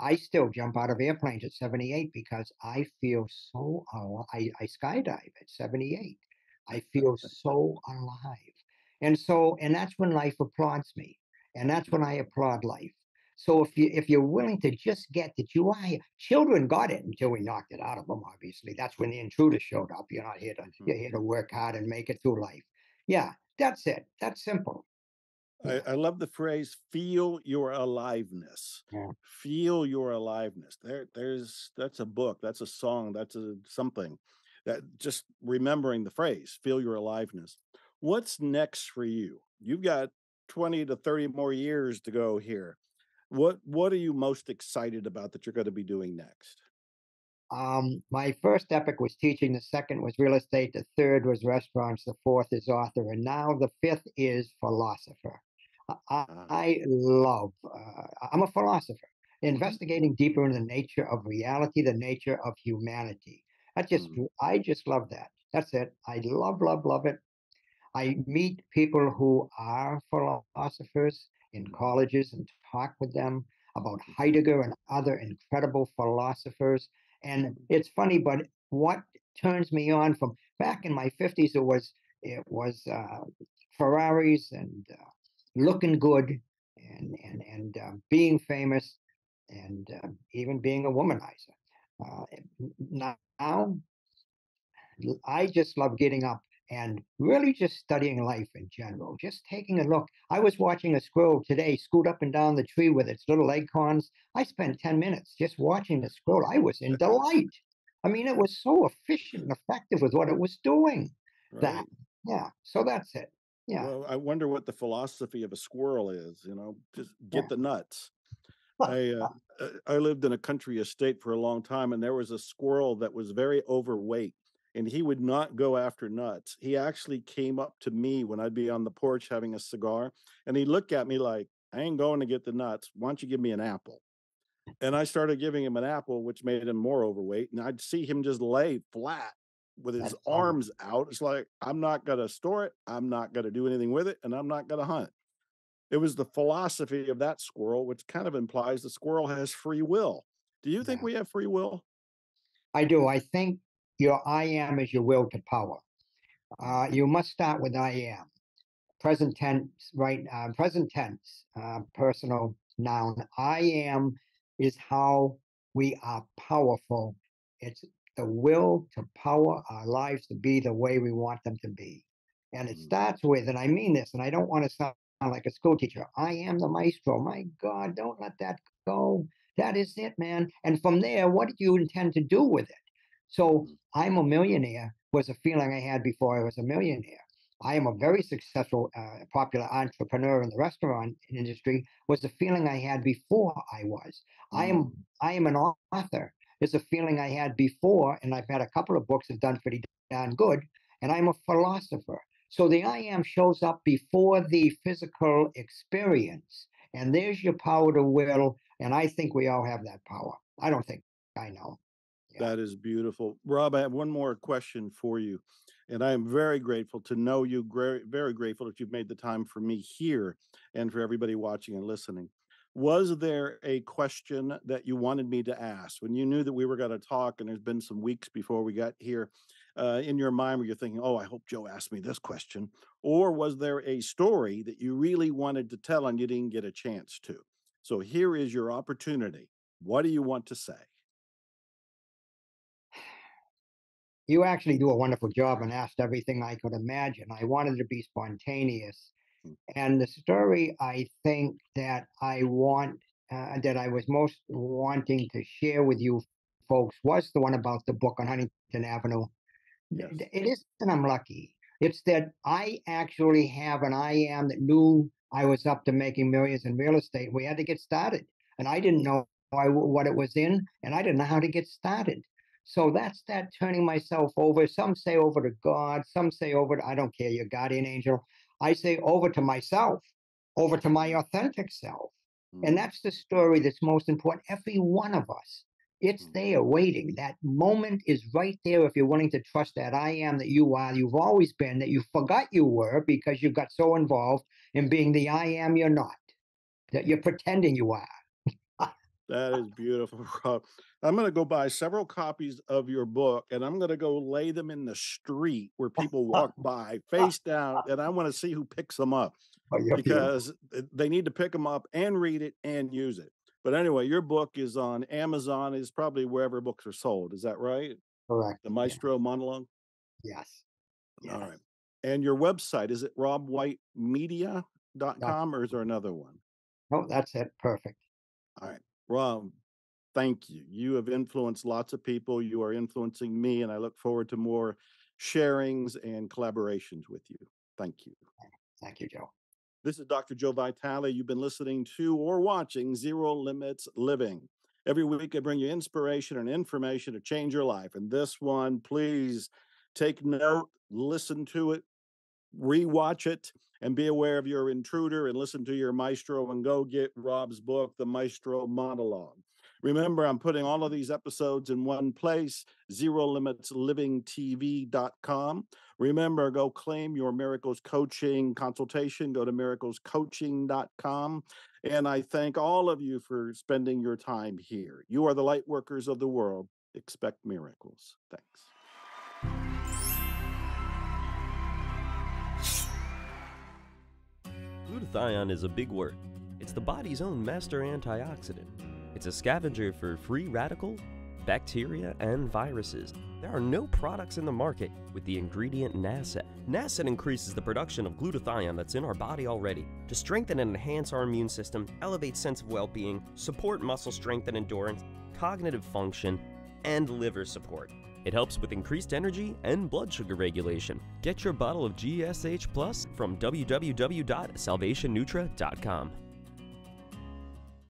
I still jump out of airplanes at 78 because i feel so I, I skydive at 78 i feel so alive. And so and that's when life applauds me and that's when i applaud life so if you if you're willing to just get that you are children got it until we knocked it out of them. Obviously, that's when the intruder showed up. You're not here to mm-hmm. you're here to work hard and make it through life. Yeah, that's it. That's simple. I, I, love the phrase "feel your aliveness." Yeah. Feel your aliveness. There, there's that's a book. That's a song. That's a something. That just remembering the phrase "feel your aliveness." What's next for you? You've got twenty to thirty more years to go here. What What are you most excited about that you're going to be doing next? Um, my first epic was teaching. The second was real estate. The third was restaurants. The fourth is author, and now the fifth is philosopher. I, ah. I love. Uh, I'm a philosopher, mm-hmm. investigating deeper into the nature of reality, the nature of humanity. I just, mm. I just love that. That's it. I love, love, love it. I meet people who are philosophers in colleges and talk with them about Heidegger and other incredible philosophers. And it's funny, but what turns me on from back in my 50s, it was it was uh, Ferraris and uh, looking good and and and uh, being famous and uh, even being a womanizer. Uh, now, I just love getting up and really just studying life in general, just taking a look. I was watching a squirrel today scoot up and down the tree with its little acorns. I spent 10 minutes just watching the squirrel. I was in delight. I mean, it was so efficient and effective with what it was doing. Right. That, yeah. So that's it. Yeah. Well, I wonder what the philosophy of a squirrel is. You know, just get yeah. the nuts. I uh, I lived in a country estate for a long time, and there was a squirrel that was very overweight and he would not go after nuts. He actually came up to me when I'd be on the porch having a cigar, and he'd look at me like, I ain't going to get the nuts. Why don't you give me an apple? And I started giving him an apple, which made him more overweight. And I'd see him just lay flat, with his arms out. It's like, I'm not going to store it. I'm not going to do anything with it. And I'm not going to hunt. It was the philosophy of that squirrel, which kind of implies the squirrel has free will. Do you think we have free will? I do. I think your I am is your will to power. Uh, you must start with I am. Present tense, right? Uh, present tense, uh, personal noun. I am is how we are powerful. It's the will to power our lives to be the way we want them to be. And it mm. starts with, and I mean this, and I don't want to sound like a school teacher. I am the maestro. My God, don't let that go. That is it, man. And from there, what do you intend to do with it? So. I'm a millionaire was a feeling I had before I was a millionaire. I am a very successful, uh, popular entrepreneur in the restaurant industry. Was the feeling I had before I was. Mm. I am. Mm. I am an author. It's a feeling I had before, and I've had a couple of books that have done pretty darn good. And I'm a philosopher. So the I am shows up before the physical experience. And there's your power to will. And I think we all have that power. I don't think I know. That is beautiful. Rob, I have one more question for you. And I am very grateful to know you, very, very grateful that you've made the time for me here and for everybody watching and listening. Was there a question that you wanted me to ask when you knew that we were going to talk? And there's been some weeks before we got here uh, in your mind where you're thinking, oh, I hope Joe asked me this question? Or was there a story that you really wanted to tell and you didn't get a chance to? So here is your opportunity. What do you want to say? You actually do a wonderful job and asked everything I could imagine. I wanted to be spontaneous. Hmm. And the story I think that I want, uh, that I was most wanting to share with you folks was the one about the book on Huntington Avenue Yes. It isn't I'm lucky. It's that I actually have an I am that knew I was up to making millions in real estate. We had to get started. And I didn't know what it was in, and I didn't know how to get started. So that's that turning myself over. Some say over to God, some say over to, I don't care, your guardian angel. I say over to myself, over to my authentic self. Mm-hmm. And that's the story that's most important. Every one of us it's mm. there waiting. That moment is right there if you're willing to trust that I am that you are, you've always been, that you forgot you were because you got so involved in being the I am you're not, that you're pretending you are. that is beautiful, Rob. I'm going to go buy several copies of your book and I'm going to go lay them in the street where people walk by face down and I want to see who picks them up oh, because they need to pick them up and read it and use it. But anyway, your book is on Amazon. Is probably wherever books are sold. Is that right? Correct. The Maestro yeah. Monologue. Yes. yes. All right. And your website is it robwhitemedia.com or is there another one? Oh, that's it. Perfect. All right. Rob, thank you. You have influenced lots of people. You are influencing me, and I look forward to more sharings and collaborations with you. Thank you. Thank you, Joe. This is Dr. Joe Vitale. You've been listening to or watching Zero Limits Living. Every week, I bring you inspiration and information to change your life. And this one, please take note, listen to it, rewatch it, and be aware of your intruder and listen to your maestro and go get Rob's book, The Maestro Monologue. Remember, I'm putting all of these episodes in one place, zerolimitslivingtv.com. Remember, go claim your Miracles Coaching consultation. Go to miraclescoaching.com. And I thank all of you for spending your time here. You are the light workers of the world. Expect miracles. Thanks. Glutathione is a big word. It's the body's own master antioxidant. It's a scavenger for free radical, bacteria, and viruses. There are no products in the market with the ingredient Nasset. Nasset increases the production of glutathione that's in our body already to strengthen and enhance our immune system, elevate sense of well-being, support muscle strength and endurance, cognitive function, and liver support. It helps with increased energy and blood sugar regulation. Get your bottle of GSH Plus from www.salvationnutra.com.